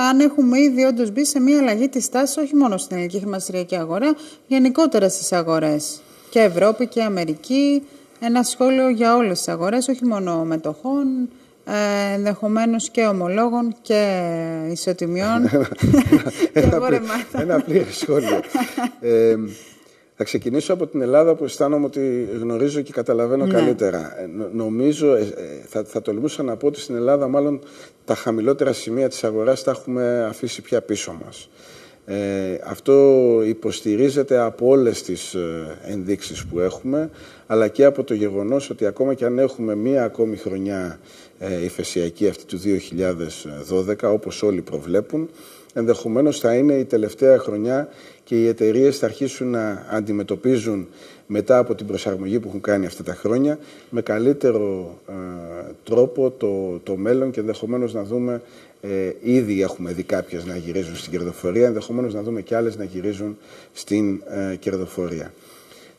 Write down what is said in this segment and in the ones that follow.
αν έχουμε ήδη όντως μπει σε μια αλλαγή της τάσης όχι μόνο στην ελληνική χρηματιστηριακή αγορά, γενικότερα στις αγορές. Και Ευρώπη και Αμερική. Ένα σχόλιο για όλες τις αγορές, όχι μόνο μετοχών, ε, ενδεχομένως και ομολόγων και ισοτιμιών ένα, ένα πλήρες σχόλιο. ε, θα ξεκινήσω από την Ελλάδα που αισθάνομαι ότι γνωρίζω και καταλαβαίνω ναι. καλύτερα. Ε, νομίζω, ε, ε, θα, θα τολμούσα να πω ότι στην Ελλάδα μάλλον τα χαμηλότερα σημεία της αγοράς τα έχουμε αφήσει πια πίσω μας. Ε, αυτό υποστηρίζεται από όλες τις ενδείξεις που έχουμε, αλλά και από το γεγονός ότι ακόμα και αν έχουμε μία ακόμη χρονιά ε, ηφαισιακή αυτή του 2012, όπως όλοι προβλέπουν, ενδεχομένως θα είναι η τελευταία χρονιά και οι εταιρείες θα αρχίσουν να αντιμετωπίζουν μετά από την προσαρμογή που έχουν κάνει αυτά τα χρόνια με καλύτερο ε, τρόπο το, το μέλλον και ενδεχομένως να δούμε ε, ήδη έχουμε δει κάποιες να γυρίζουν στην κερδοφορία, ενδεχομένως να δούμε και άλλες να γυρίζουν στην ε, κερδοφορία.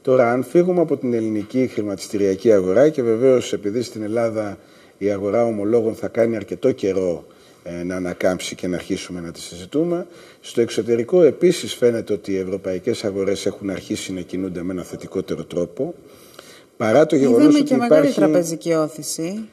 Τώρα, αν φύγουμε από την ελληνική χρηματιστηριακή αγορά και βεβαίως επειδή στην Ελλάδα η αγορά ομολόγων θα κάνει αρκετό καιρό ε, να ανακάμψει και να αρχίσουμε να τη συζητούμε. Στο εξωτερικό επίσης φαίνεται ότι οι ευρωπαϊκές αγορές έχουν αρχίσει να κινούνται με ένα θετικότερο τρόπο. Παρά το γεγονός είδαμε ότι και υπάρχει... μεγάλη τραπεζική όθηση.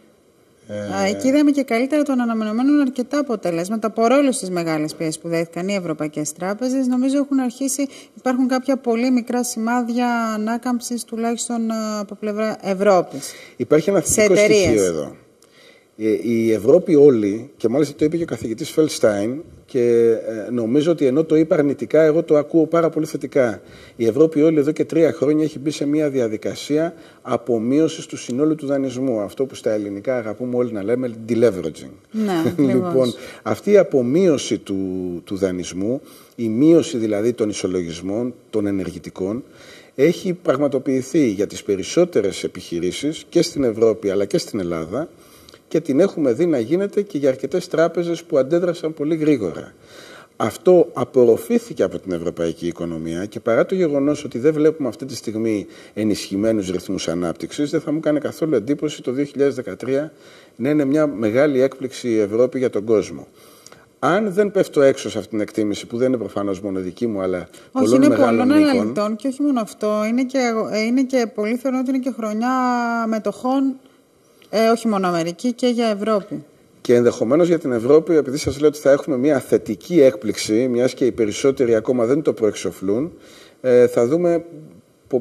Ε... Εκεί είδαμε και καλύτερα των αναμενωμένων αρκετά αποτελέσματα από όλε τις μεγάλες πιέσεις που δέχτηκαν οι ευρωπαϊκές τράπεζες. Νομίζω έχουν αρχίσει, υπάρχουν κάποια πολύ μικρά σημάδια ανάκαμψης τουλάχιστον ε, από πλευρά Ευρώπης. Υπάρχει ένα θετικό στοιχείο εδώ. Ε, η Ευρώπη όλη, και μάλιστα το είπε και ο καθηγητής Φελστάιν, και ε, νομίζω ότι ενώ το είπα αρνητικά, εγώ το ακούω πάρα πολύ θετικά. Η Ευρώπη όλη εδώ και τρία χρόνια έχει μπει σε μια διαδικασία απομείωσης του συνόλου του δανεισμού. Αυτό που στα ελληνικά αγαπούμε όλοι να λέμε deleveraging. Ναι, λοιπόν, αυτή η απομείωση του, του δανεισμού, η μείωση δηλαδή των ισολογισμών, των ενεργητικών, έχει πραγματοποιηθεί για τις περισσότερες επιχειρήσεις και στην Ευρώπη αλλά και στην Ελλάδα και την έχουμε δει να γίνεται και για αρκετές τράπεζες που αντέδρασαν πολύ γρήγορα. Αυτό απορροφήθηκε από την ευρωπαϊκή οικονομία και παρά το γεγονός ότι δεν βλέπουμε αυτή τη στιγμή ενισχυμένους ρυθμούς ανάπτυξης, δεν θα μου κάνει καθόλου εντύπωση το 2013 να είναι μια μεγάλη έκπληξη η Ευρώπη για τον κόσμο. Αν δεν πέφτω έξω σε αυτήν την εκτίμηση, που δεν είναι προφανώς μόνο δική μου, αλλά όχι, είναι πολλών αναλυτών και όχι μόνο αυτό. Είναι και, είναι και πολύ θεωρώ ότι είναι και χρονιά μετοχών ε, όχι μόνο Αμερική και για Ευρώπη. Και ενδεχομένως για την Ευρώπη, επειδή σας λέω ότι θα έχουμε μια θετική έκπληξη, μιας και οι περισσότεροι ακόμα δεν το προεξοφλούν, ε, θα δούμε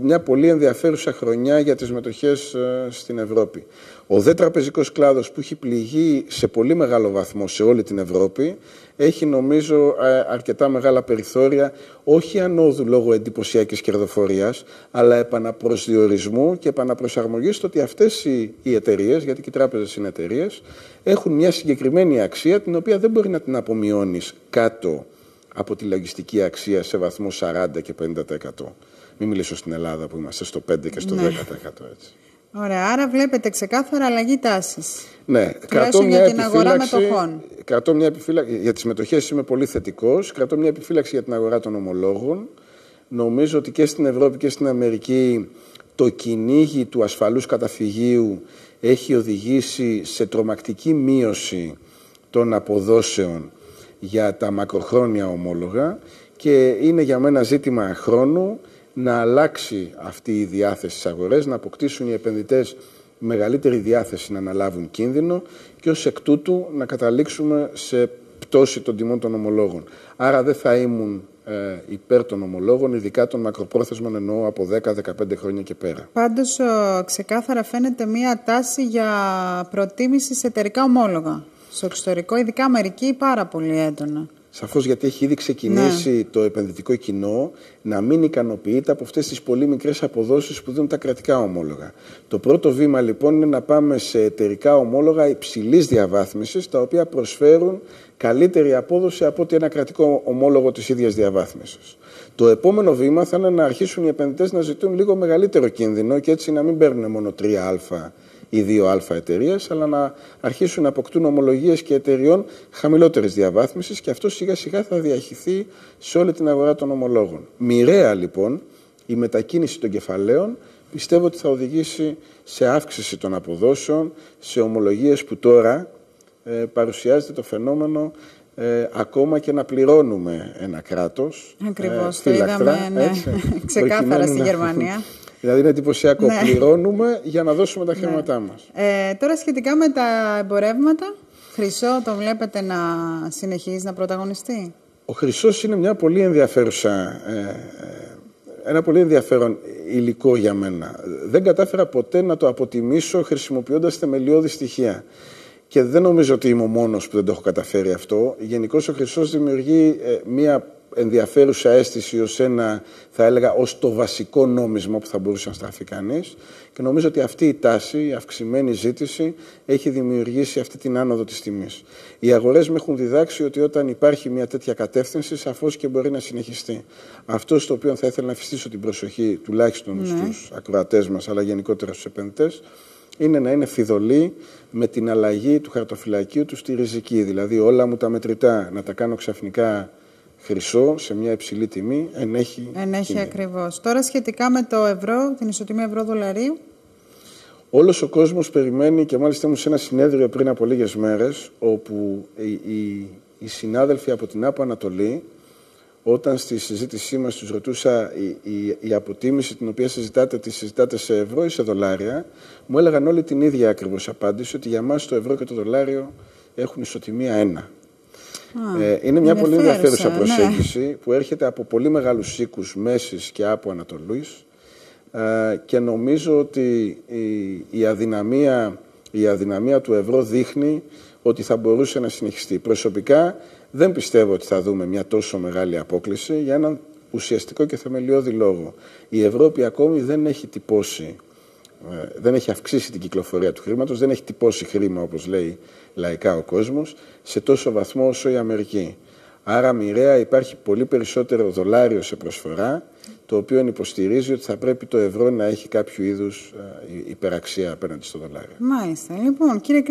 μια πολύ ενδιαφέρουσα χρονιά για τις μετοχές ε, στην Ευρώπη. Ο δε τραπεζικός κλάδος που έχει πληγεί σε πολύ μεγάλο βαθμό σε όλη την Ευρώπη έχει νομίζω ε, αρκετά μεγάλα περιθώρια όχι ανόδου λόγω εντυπωσιακής κερδοφορίας αλλά επαναπροσδιορισμού και επαναπροσαρμογής στο ότι αυτές οι, οι εταιρείες, γιατί και οι τράπεζες είναι εταιρείες, έχουν μια συγκεκριμένη αξία την οποία δεν μπορεί να την απομειώνεις κάτω από τη λογιστική αξία σε βαθμό 40 και 50%. Μην μιλήσω στην Ελλάδα που είμαστε στο 5 και στο ναι. 10% έτσι. Ωραία, άρα βλέπετε ξεκάθαρα αλλαγή τάσης. Ναι, κρατώ μια για την αγορά μετοχών. Κρατώ μια επιφύλαξη. Για τις μετοχές είμαι πολύ θετικός. Κρατώ μια επιφύλαξη για την αγορά των ομολόγων. Νομίζω ότι και στην Ευρώπη και στην Αμερική το κυνήγι του ασφαλούς καταφυγίου έχει οδηγήσει σε τρομακτική μείωση των αποδόσεων για τα μακροχρόνια ομόλογα και είναι για μένα ζήτημα χρόνου να αλλάξει αυτή η διάθεση στις αγορές, να αποκτήσουν οι επενδυτές μεγαλύτερη διάθεση να αναλάβουν κίνδυνο και ως εκ τούτου να καταλήξουμε σε πτώση των τιμών των ομολόγων. Άρα δεν θα ήμουν ε, υπέρ των ομολόγων, ειδικά των μακροπρόθεσμων εννοώ από 10-15 χρόνια και πέρα. Πάντως ξεκάθαρα φαίνεται μία τάση για προτίμηση σε εταιρικά ομόλογα. Στο εξωτερικό, ειδικά Αμερική, πάρα πολύ έντονα. Σαφώς γιατί έχει ήδη ξεκινήσει ναι. το επενδυτικό κοινό να μην ικανοποιείται από αυτές τις πολύ μικρές αποδόσεις που δίνουν τα κρατικά ομόλογα. Το πρώτο βήμα λοιπόν είναι να πάμε σε εταιρικά ομόλογα υψηλής διαβάθμισης, τα οποία προσφέρουν καλύτερη απόδοση από ότι ένα κρατικό ομόλογο της ίδιας διαβάθμισης. Το επόμενο βήμα θα είναι να αρχίσουν οι επενδυτές να ζητούν λίγο μεγαλύτερο κίνδυνο και έτσι να μην παίρνουν μόνο 3α ή δύο α εταιρείες, αλλά να αρχίσουν να αποκτούν ομολογίες και εταιριών χαμηλότερης διαβάθμισης και αυτό σιγά σιγά θα διαχυθεί σε όλη την αγορά των ομολόγων. Μοιραία λοιπόν η μετακίνηση των κεφαλαίων πιστεύω ότι θα οδηγήσει σε αύξηση των αποδόσεων, σε ομολογίες που τώρα ε, παρουσιάζεται το φαινόμενο ε, ακόμα και να πληρώνουμε ένα κράτος. Ακριβώς, ε, το είδαμε ναι, ξεκάθαρα στη Γερμανία. Δηλαδή είναι εντυπωσιακό. Ναι. Πληρώνουμε για να δώσουμε τα ναι. χρήματά μας. Ε, τώρα σχετικά με τα εμπορεύματα, Χρυσό το βλέπετε να συνεχίζει να πρωταγωνιστεί; Ο Χρυσός είναι μια πολύ ενδιαφέρουσα, ε, ε, ένα πολύ ενδιαφέρον υλικό για μένα. Δεν κατάφερα ποτέ να το αποτιμήσω χρησιμοποιώντας θεμελιώδη στοιχεία. Και δεν νομίζω ότι είμαι ο μόνος που δεν το έχω καταφέρει αυτό. Γενικώς ο Χρυσός δημιουργεί ε, μια ενδιαφέρουσα αίσθηση ως ένα, θα έλεγα, ως το βασικό νόμισμα που θα μπορούσε να σταθεί κανείς. Και νομίζω ότι αυτή η τάση, η αυξημένη ζήτηση, έχει δημιουργήσει αυτή την άνοδο της τιμής. Οι αγορές με έχουν διδάξει ότι όταν υπάρχει μια τέτοια κατεύθυνση, σαφώς και μπορεί να συνεχιστεί. Αυτό στο οποίο θα ήθελα να φυστήσω την προσοχή, τουλάχιστον ναι. στους ακροατές μας, αλλά γενικότερα στους επενδυτές, είναι να είναι φιδωλή με την αλλαγή του χαρτοφυλακίου του στη ριζική. Δηλαδή όλα μου τα μετρητά να τα κάνω ξαφνικά χρυσό σε μια υψηλή τιμή ενέχει. Ενέχει ακριβώς. Τώρα σχετικά με το ευρώ, την ισοτιμία ευρώ-δολαρίου. Όλος ο κόσμος περιμένει και μάλιστα ήμουν σε ένα συνέδριο πριν από λίγες μέρες όπου οι, οι, οι συνάδελφοι από την ΑΠΟ Ανατολή όταν στη συζήτησή μας τους ρωτούσα η, η, η, αποτίμηση την οποία συζητάτε, τη συζητάτε σε ευρώ ή σε δολάρια, μου έλεγαν όλοι την ίδια ακριβώς απάντηση, ότι για μας το ευρώ και το δολάριο έχουν ισοτιμία ένα ε, είναι μια πολύ ενδιαφέρουσα ναι. προσέγγιση που έρχεται από πολύ μεγάλους οίκους Μέσης και από Ανατολής ε, και νομίζω ότι η, η, αδυναμία, η αδυναμία του ευρώ δείχνει ότι θα μπορούσε να συνεχιστεί. Προσωπικά δεν πιστεύω ότι θα δούμε μια τόσο μεγάλη απόκληση για έναν ουσιαστικό και θεμελιώδη λόγο. Η Ευρώπη ακόμη δεν έχει τυπώσει ε, δεν έχει αυξήσει την κυκλοφορία του χρήματος, δεν έχει τυπώσει χρήμα όπως λέει λαϊκά ο κόσμος, σε τόσο βαθμό όσο η Αμερική. Άρα μοιραία υπάρχει πολύ περισσότερο δολάριο σε προσφορά, το οποίο υποστηρίζει ότι θα πρέπει το ευρώ να έχει κάποιο είδους ε, υπεραξία απέναντι στο δολάριο. Μάλιστα. Λοιπόν, κύριε